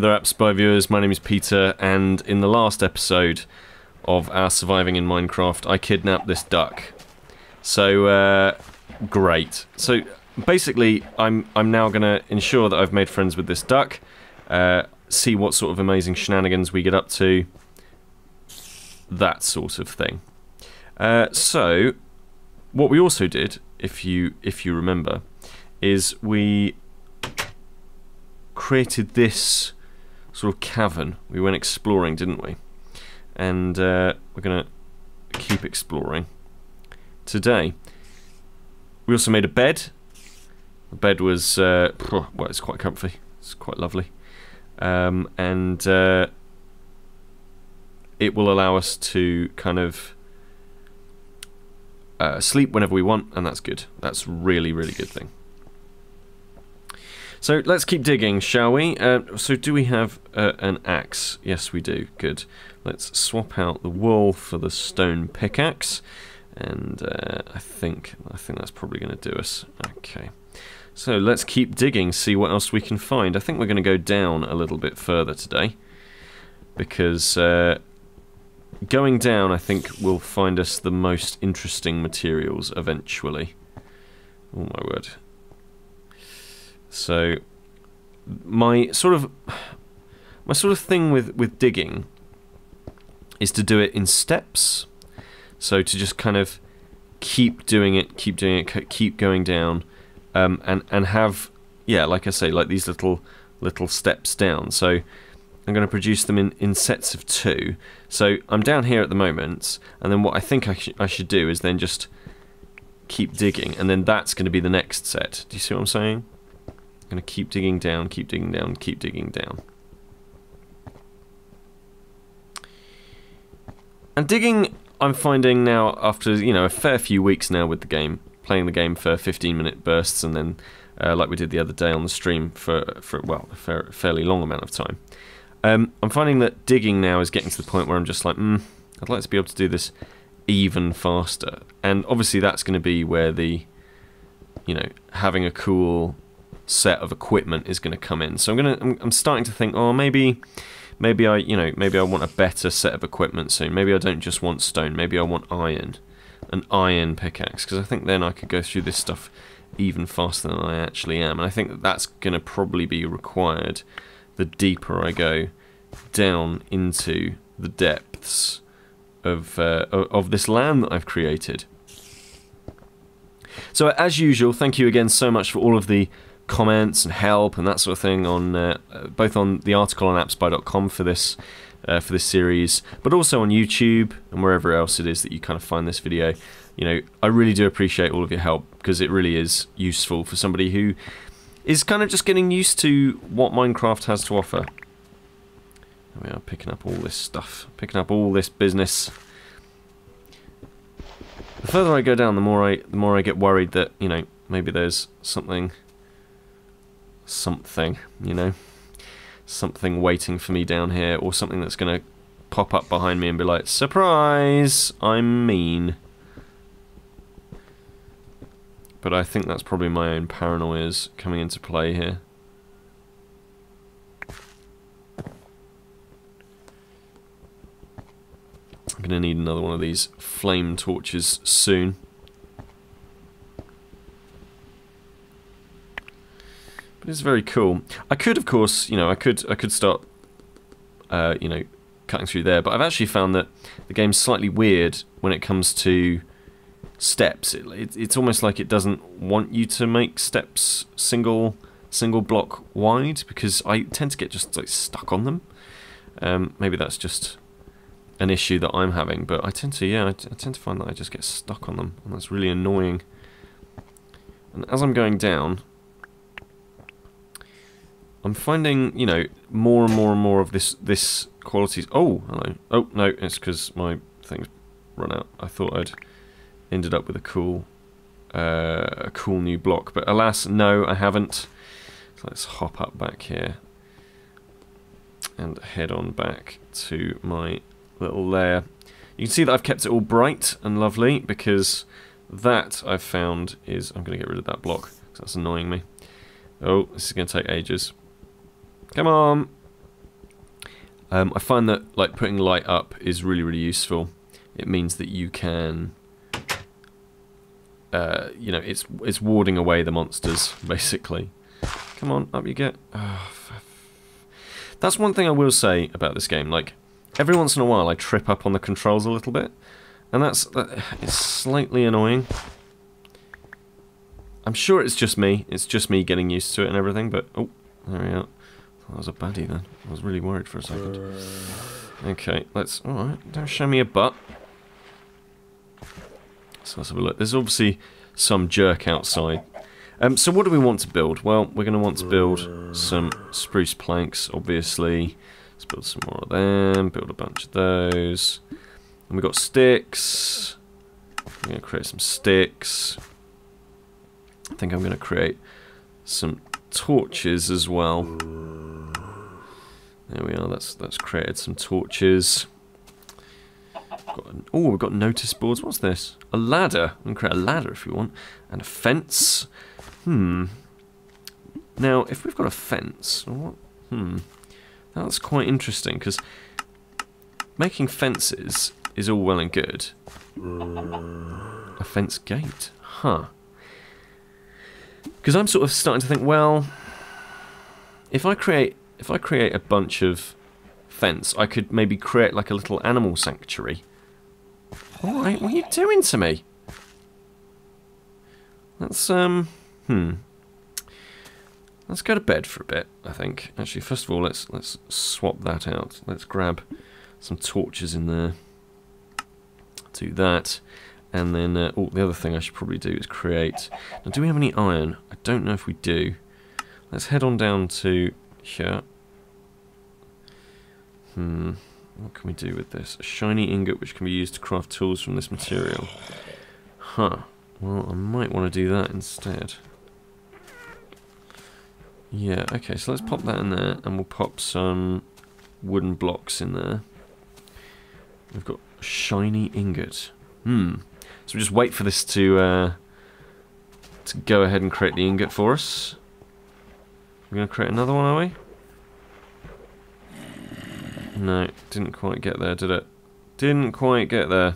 there, AppSpy viewers. My name is Peter, and in the last episode of our Surviving in Minecraft, I kidnapped this duck. So, uh, great. So, basically, I'm I'm now going to ensure that I've made friends with this duck, uh, see what sort of amazing shenanigans we get up to, that sort of thing. Uh, so, what we also did, if you if you remember, is we created this sort of cavern. We went exploring, didn't we? And uh, we're going to keep exploring today. We also made a bed. The bed was, uh, well, it's quite comfy. It's quite lovely. Um, and uh, it will allow us to kind of uh, sleep whenever we want, and that's good. That's really, really good thing. So let's keep digging, shall we? Uh, so do we have uh, an axe? Yes, we do. Good. Let's swap out the wool for the stone pickaxe, and uh, I think I think that's probably going to do us. Okay. So let's keep digging, see what else we can find. I think we're going to go down a little bit further today, because uh, going down, I think, will find us the most interesting materials eventually. Oh my word. So my sort of my sort of thing with with digging is to do it in steps. So to just kind of keep doing it, keep doing it, keep going down, um, and and have yeah, like I say, like these little little steps down. So I'm going to produce them in, in sets of two. So I'm down here at the moment, and then what I think I, sh I should do is then just keep digging, and then that's going to be the next set. Do you see what I'm saying? Going to keep digging down, keep digging down, keep digging down. And digging, I'm finding now, after you know a fair few weeks now with the game, playing the game for 15 minute bursts, and then uh, like we did the other day on the stream for for well a fair, fairly long amount of time. Um, I'm finding that digging now is getting to the point where I'm just like, mm, I'd like to be able to do this even faster, and obviously that's going to be where the you know having a cool set of equipment is going to come in. So I'm going to I'm, starting to think, oh, maybe maybe I, you know, maybe I want a better set of equipment soon. Maybe I don't just want stone. Maybe I want iron, an iron pickaxe, because I think then I could go through this stuff even faster than I actually am. And I think that that's going to probably be required the deeper I go down into the depths of uh, of this land that I've created. So as usual, thank you again so much for all of the comments and help and that sort of thing on uh, both on the article on appspy.com for this uh, for this series, but also on YouTube and wherever else it is that you kind of find this video. You know, I really do appreciate all of your help because it really is useful for somebody who is kind of just getting used to what Minecraft has to offer. we are picking up all this stuff, picking up all this business. The further I go down, the more I the more I get worried that you know maybe there's something something, you know? Something waiting for me down here, or something that's going to pop up behind me and be like, Surprise! I'm mean. But I think that's probably my own paranoias coming into play here. I'm going to need another one of these flame torches soon. It's very cool. I could, of course, you know, I could, I could start, uh, you know, cutting through there. But I've actually found that the game's slightly weird when it comes to steps. It, it, it's almost like it doesn't want you to make steps single single block wide because I tend to get just like stuck on them. Um, maybe that's just an issue that I'm having, but I tend to, yeah, I, tend to find that I just get stuck on them, and that's really annoying. And as I'm going down, I'm finding, you know, more and more and more of this this qualities. Oh, hello. Oh no, it's because my thing's run out. I thought I'd ended up with a cool, uh, a cool new block, but alas, no, I haven't. So let's hop up back here and head on back to my little lair. You can see that I've kept it all bright and lovely because that I've found is I'm going to get rid of that block because that's annoying me. Oh, this is going to take ages. Come on. Um, I find that like putting light up is really really useful. It means that you can, uh, you know, it's it's warding away the monsters basically. Come on, up you get. Oh, that's one thing I will say about this game. Like every once in a while, I trip up on the controls a little bit, and that's that, it's slightly annoying. I'm sure it's just me. It's just me getting used to it and everything. But oh, there we are. That was a baddie then. I was really worried for a second. Okay, let's... Alright, don't show me a butt. So let's have a look. There's obviously some jerk outside. Um, so what do we want to build? Well, we're going to want to build some spruce planks, obviously. Let's build some more of them. Build a bunch of those. And we've got sticks. I'm going to create some sticks. I think I'm going to create some torches as well. There we are. That's that's created some torches. oh, we've got notice boards. What's this? A ladder. We can create a ladder if you want, and a fence. Hmm. Now, if we've got a fence, what? Hmm. That's quite interesting because making fences is all well and good. A fence gate, huh? Because I'm sort of starting to think, well, if I create if I create a bunch of fence, I could maybe create like a little animal sanctuary. Alright, what are you doing to me? Let's, um, hmm. Let's go to bed for a bit, I think. Actually, first of all, let's let's swap that out. Let's grab some torches in there. Do that. And then, uh, oh, the other thing I should probably do is create... Now, do we have any iron? I don't know if we do. Let's head on down to here. Hmm, what can we do with this? A shiny ingot which can be used to craft tools from this material. Huh. Well, I might want to do that instead. Yeah, okay, so let's pop that in there, and we'll pop some wooden blocks in there. We've got shiny ingot. Hmm. So we just wait for this to uh, to go ahead and create the ingot for us. We're going to create another one, are we? No, didn't quite get there, did it? Didn't quite get there.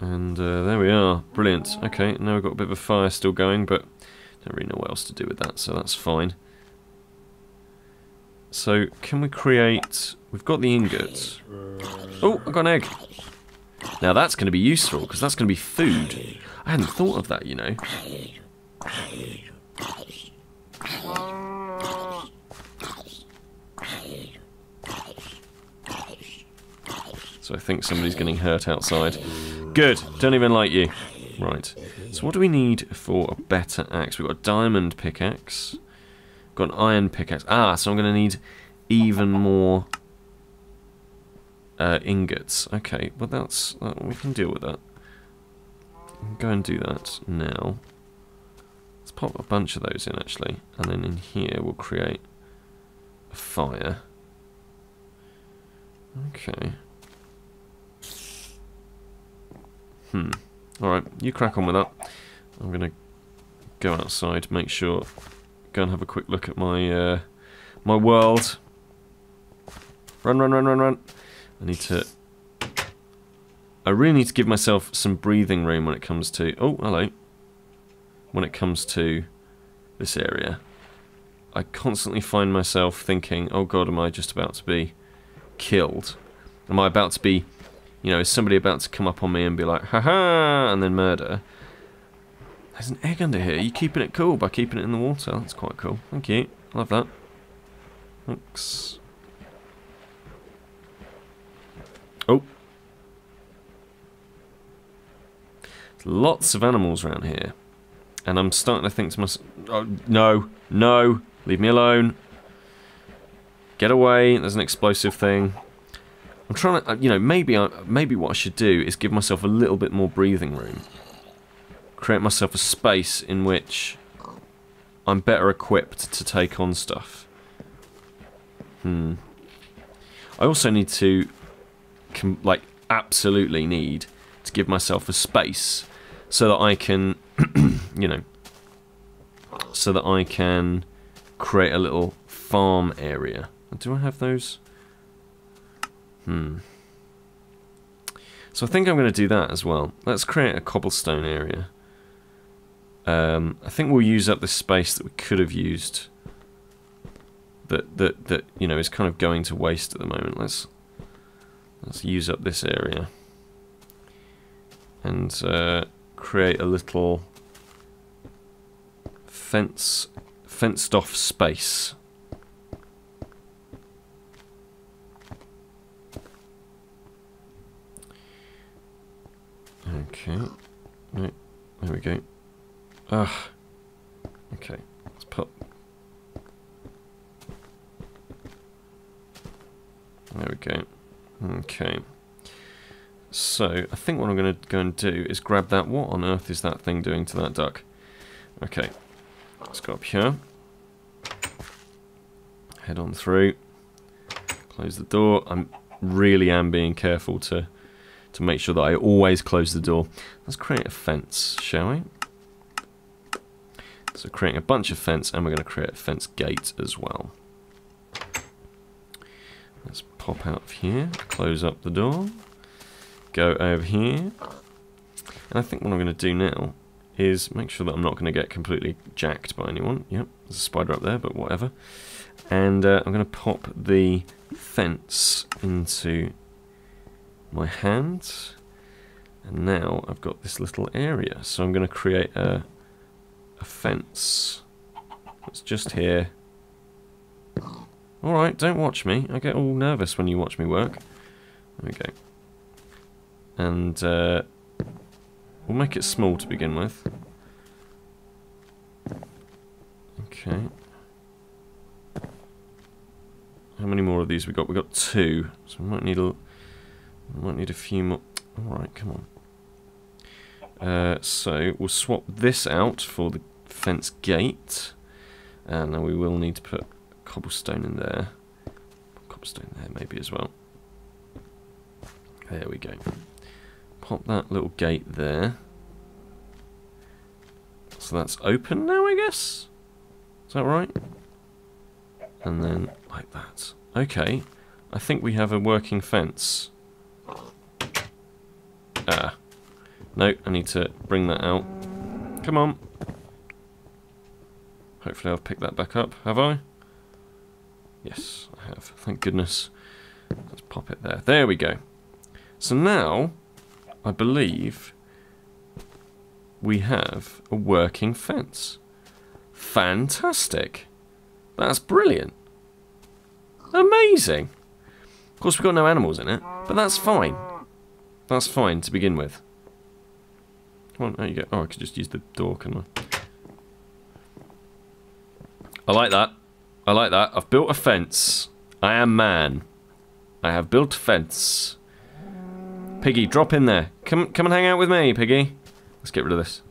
And uh, there we are. Brilliant. Okay, now we've got a bit of a fire still going, but don't really know what else to do with that, so that's fine. So, can we create... We've got the ingots. Oh, I got an egg. Now that's going to be useful, because that's going to be food. I hadn't thought of that, you know. So I think somebody's getting hurt outside. Good. Don't even like you. Right. So what do we need for a better axe? We've got a diamond pickaxe. Got an iron pickaxe. Ah, so I'm going to need even more uh, ingots. Okay, well that's... Uh, we can deal with that. Go and do that now. Let's pop a bunch of those in actually. And then in here we'll create a fire. Okay. Hmm. Alright, you crack on with that. I'm going to go outside, make sure, go and have a quick look at my uh, my world. Run, run, run, run, run. I need to... I really need to give myself some breathing room when it comes to... Oh, hello. When it comes to this area. I constantly find myself thinking, oh god, am I just about to be killed? Am I about to be you know, is somebody about to come up on me and be like, haha, and then murder? There's an egg under here. You're keeping it cool by keeping it in the water. That's quite cool. Thank you. I love that. Thanks. Oh. Lots of animals around here. And I'm starting to think to myself, oh, no, no, leave me alone. Get away, there's an explosive thing. I'm trying to, uh, you know, maybe I, maybe what I should do is give myself a little bit more breathing room. Create myself a space in which I'm better equipped to take on stuff. Hmm. I also need to, like, absolutely need to give myself a space so that I can, you know, so that I can create a little farm area. Do I have those? Hmm. So I think I'm going to do that as well. Let's create a cobblestone area. Um, I think we'll use up the space that we could have used. That that that you know is kind of going to waste at the moment. Let's let's use up this area and uh, create a little fence fenced off space. Okay. Right. There we go. Ah. Okay. Let's put. There we go. Okay. So, I think what I'm going to go and do is grab that. What on earth is that thing doing to that duck? Okay. Let's go up here. Head on through. Close the door. I really am being careful to to make sure that I always close the door. Let's create a fence, shall we? So creating a bunch of fence, and we're going to create a fence gate as well. Let's pop out of here, close up the door, go over here, and I think what I'm going to do now is make sure that I'm not going to get completely jacked by anyone. Yep, there's a spider up there, but whatever. And uh, I'm going to pop the fence into my hand. And now I've got this little area. So I'm going to create a a fence. It's just here. Alright, don't watch me. I get all nervous when you watch me work. There we go. And uh, we'll make it small to begin with. Okay. How many more of these we got? We got two, so we might need a, might need a few more. All right, come on. Uh, so we'll swap this out for the fence gate. And then we will need to put cobblestone in there. Cobblestone there maybe as well. There we go. Pop that little gate there. So that's open now, I guess? Is that right? And then like that. Okay. I think we have a working fence. Ah. No, I need to bring that out. Come on. Hopefully I've picked that back up. Have I? Yes, I have. Thank goodness. Let's pop it there. There we go. So now, I believe we have a working fence. Fantastic. That's brilliant. Amazing. Of course, we've got no animals in it, but that's fine. That's fine to begin with. Come on, there you go. Oh, I could just use the door, can I? I like that. I like that. I've built a fence. I am man. I have built a fence. Piggy, drop in there. Come, come and hang out with me, Piggy. Let's get rid of this.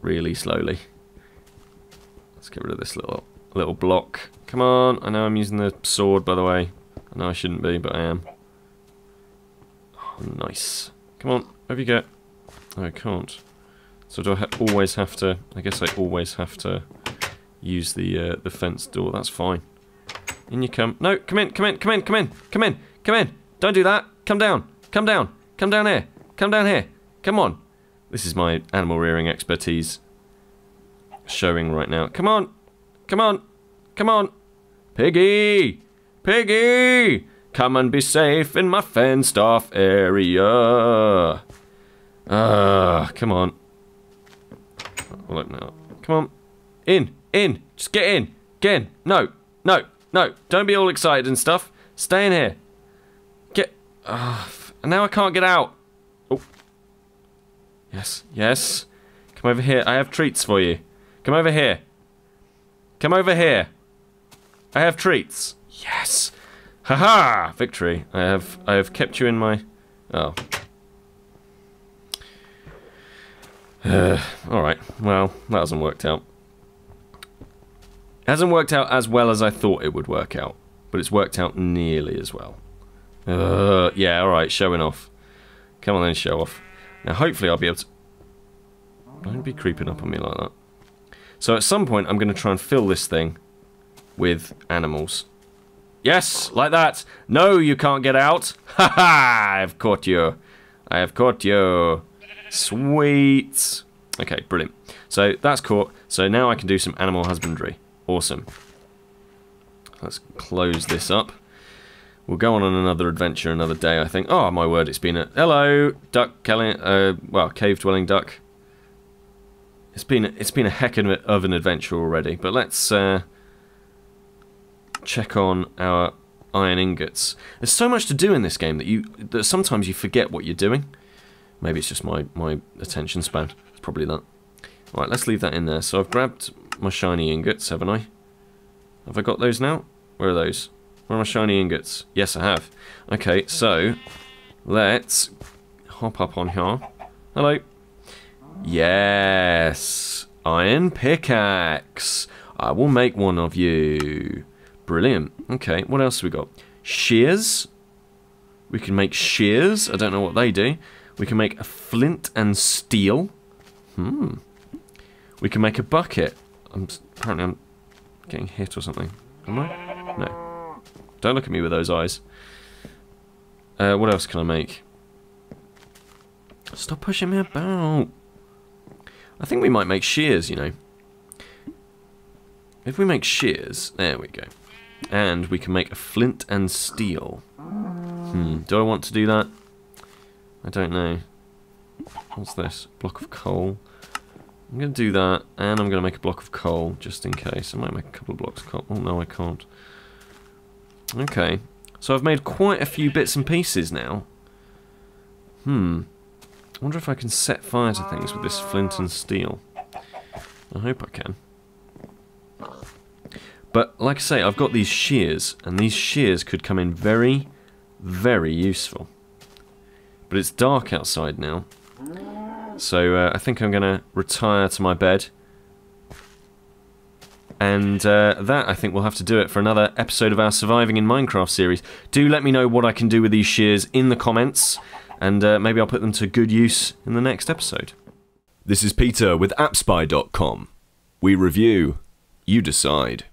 Really slowly. Let's get rid of this little little block. Come on. I know I'm using the sword, by the way. I know I shouldn't be, but I am. Oh, nice. Come on. Over you go. Oh, I can't. So do I ha always have to... I guess I always have to use the uh, the fence door. That's fine. In you come. No, come in, come in, come in, come in, come in, come in. Don't do that. Come down. Come down. Come down here. Come down here. Come on. This is my animal rearing expertise showing right now. Come on. Come on. Come on. Piggy. Piggy. Come and be safe in my fenced off area. Ah, uh, come on. Look now. Come on. In. In! Just get in! Get in! No! No! No! Don't be all excited and stuff. Stay in here. Get... Uh, and now I can't get out. Oh. Yes. Yes. Come over here. I have treats for you. Come over here. Come over here. I have treats. Yes. Haha! -ha! Victory. I have I have kept you in my Oh. Uh, alright. Well, that hasn't worked out. It hasn't worked out as well as I thought it would work out, but it's worked out nearly as well. Uh, yeah, alright, showing off. Come on then, show off. Now, hopefully I'll be able to... Don't be creeping up on me like that. So at some point, I'm going to try and fill this thing with animals. Yes, like that. No, you can't get out. Ha ha! I've caught you. I have caught you. Sweet. Okay, brilliant. So that's caught. So now I can do some animal husbandry. Awesome. Let's close this up. We'll go on another adventure another day, I think. Oh, my word, it's been a... Hello, duck, Kelly, uh, well, cave-dwelling duck. It's been, it's been a heck of an adventure already, but let's uh, check on our iron ingots. There's so much to do in this game that you that sometimes you forget what you're doing. Maybe it's just my, my attention span. It's probably that. Alright, let's leave that in there. So I've grabbed my shiny ingots, haven't I? Have I got those now? Where are those? Where are my shiny ingots? Yes, I have. Okay, so let's hop up on here. Hello. Yes. Iron pickaxe. I will make one of you. Brilliant. Okay, what else we got? Shears. We can make shears. I don't know what they do. We can make a flint and steel. Hmm. We can make a bucket. I'm apparently I'm getting hit or something. Am I? No. Don't look at me with those eyes. Uh, what else can I make? Stop pushing me about. I think we might make shears, you know. If we make shears, there we go. And we can make a flint and steel. Hmm, do I want to do that? I don't know. What's this? Block of coal. I'm going to do that, and I'm going to make a block of coal, just in case. I might make a couple of blocks of coal. Oh, no, I can't. Okay. So I've made quite a few bits and pieces now. Hmm. I wonder if I can set fire to things with this flint and steel. I hope I can. But, like I say, I've got these shears, and these shears could come in very, very useful. But it's dark outside now. So uh, I think I'm going to retire to my bed. And uh, that, I think, will have to do it for another episode of our Surviving in Minecraft series. Do let me know what I can do with these shears in the comments, and uh, maybe I'll put them to good use in the next episode. This is Peter with AppSpy.com. We review, you decide.